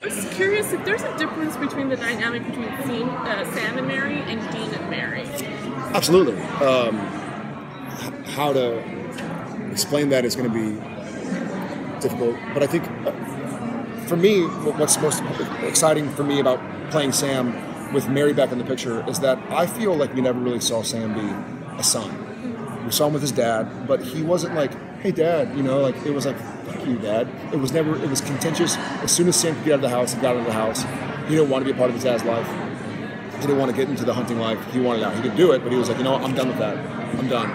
I was curious if there's a difference between the dynamic between Sam, uh, Sam and Mary and Dean and Mary. Absolutely. Um, how to explain that is going to be difficult, but I think uh, for me, what's most exciting for me about playing Sam with Mary back in the picture is that I feel like we never really saw Sam be a son. We saw him with his dad, but he wasn't like, "Hey, Dad," you know, like it was like, "Fuck you, Dad." It was never. It was contentious. As soon as Sam could get out of the house, he got out of the house. He didn't want to be a part of his dad's life. He didn't want to get into the hunting life. He wanted out. He could do it, but he was like, you know what? I'm done with that. I'm done.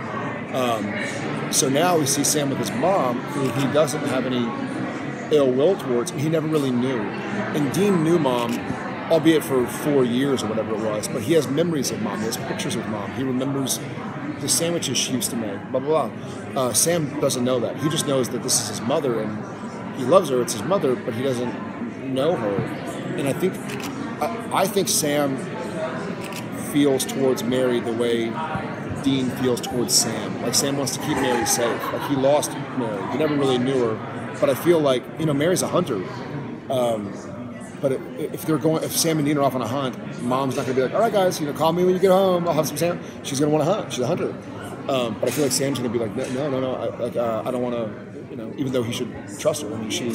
Um, so now we see Sam with his mom, who he doesn't have any ill will towards. He never really knew. And Dean knew mom, albeit for four years or whatever it was, but he has memories of mom. He has pictures of mom. He remembers the sandwiches she used to make, blah, blah, blah. Uh, Sam doesn't know that. He just knows that this is his mother and he loves her. It's his mother, but he doesn't know her. And I think, I, I think Sam feels towards Mary the way Dean feels towards Sam. Like Sam wants to keep Mary safe. Like he lost Mary. He never really knew her. But I feel like you know Mary's a hunter. Um, but if they're going, if Sam and Dean are off on a hunt, Mom's not going to be like, "All right, guys, you know, call me when you get home. I'll have some Sam." She's going to want to hunt. She's a hunter. Um, but I feel like Sam's going to be like, "No, no, no. I, like uh, I don't want to." You know, even though he should trust her. I mean, she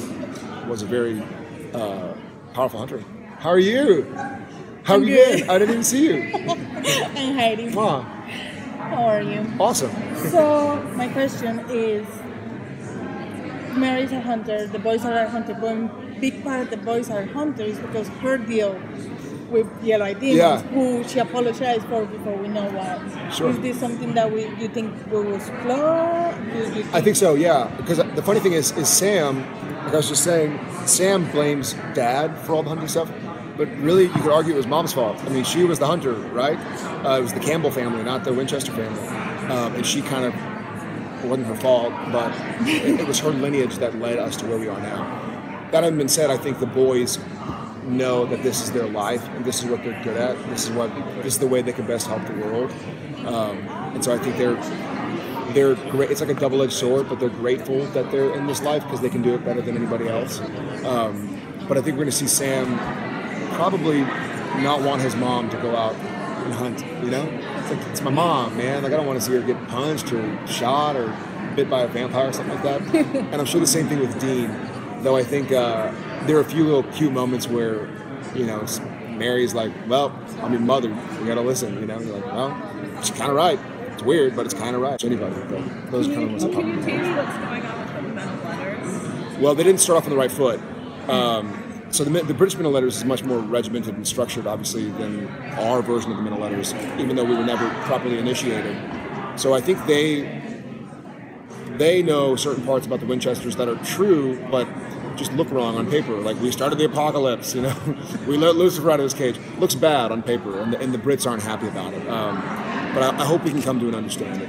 was a very uh, powerful hunter. How are you? How I'm are you good. been? I didn't even see you. I'm Heidi. Wow, How are you? awesome. So my question is, Mary's a hunter. The boys are a hunter. But a big part of the boys are hunters because her deal with Yellow Eye Demons, Yeah. who she apologized for before we know why. Sure. Is this something that we you think we will explore? I think so, yeah. Because the funny thing is, is Sam, like I was just saying, Sam blames Dad for all the hunting stuff, but really you could argue it was Mom's fault. I mean, she was the hunter, right? Uh, it was the Campbell family, not the Winchester family, um, and she kind of it wasn't her fault, but it, it was her lineage that led us to where we are now. That having been said, I think the boys know that this is their life and this is what they're good at. This is what this is the way they can best help the world, um, and so I think they're they're great. It's like a double-edged sword, but they're grateful that they're in this life because they can do it better than anybody else. Um, but I think we're going to see Sam probably not want his mom to go out and hunt. You know, it's like it's my mom, man. Like I don't want to see her get punched or shot or bit by a vampire or something like that. and I'm sure the same thing with Dean. Though I think uh, there are a few little cute moments where, you know, Mary's like, "Well, I'm your mother. You got to listen." You know, you're like, "Well, she's kind of right." It's weird, but it's kind of right. To anybody, those kind of ones. Can you tell me what's going on with the of letters? Well, they didn't start off on the right foot. Um, so the, the British of Letters is much more regimented and structured, obviously, than our version of the of Letters, even though we were never properly initiated. So I think they they know certain parts about the Winchesters that are true, but just look wrong on paper. Like we started the apocalypse, you know, we let Lucifer out of his cage. Looks bad on paper, and the, and the Brits aren't happy about it. Um, but I, I hope we can come to an understanding.